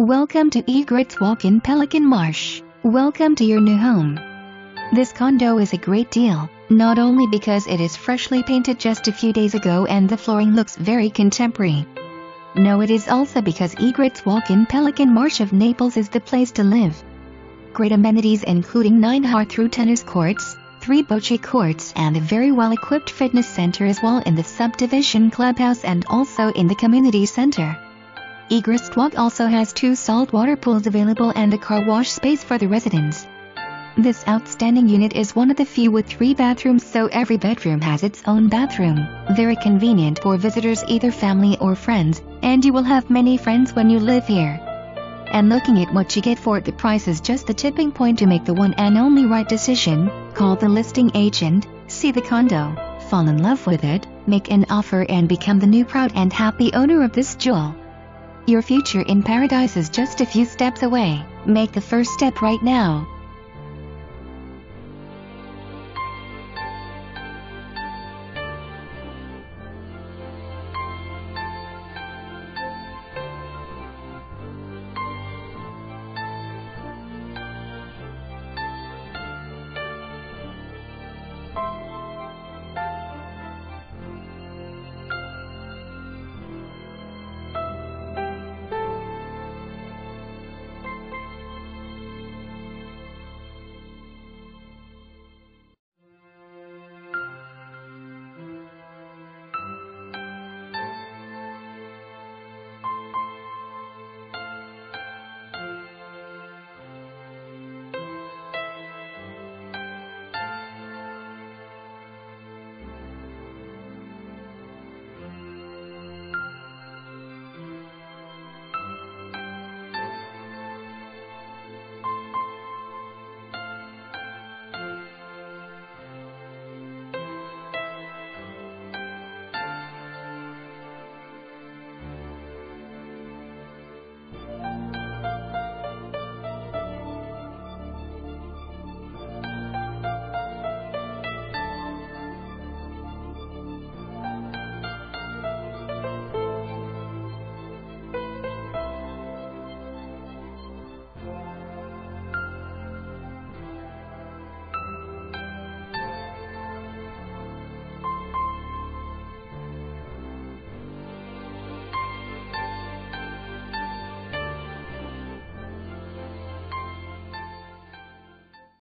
Welcome to Egret's Walk in Pelican Marsh. Welcome to your new home. This condo is a great deal, not only because it is freshly painted just a few days ago and the flooring looks very contemporary. No, it is also because Egret's Walk in Pelican Marsh of Naples is the place to live. Great amenities including 9 Har-Tru tennis courts, 3 bocce courts and a very well-equipped fitness center as well in the subdivision clubhouse and also in the community center. Egret's Walk also has two saltwater pools available and a car wash space for the residents. This outstanding unit is one of the few with three bathrooms so every bedroom has its own bathroom. Very convenient for visitors either family or friends, and you will have many friends when you live here. And looking at what you get for it the price is just the tipping point to make the one and only right decision. Call the listing agent, see the condo, fall in love with it, make an offer and become the new proud and happy owner of this jewel. Your future in paradise is just a few steps away. Make the first step right now.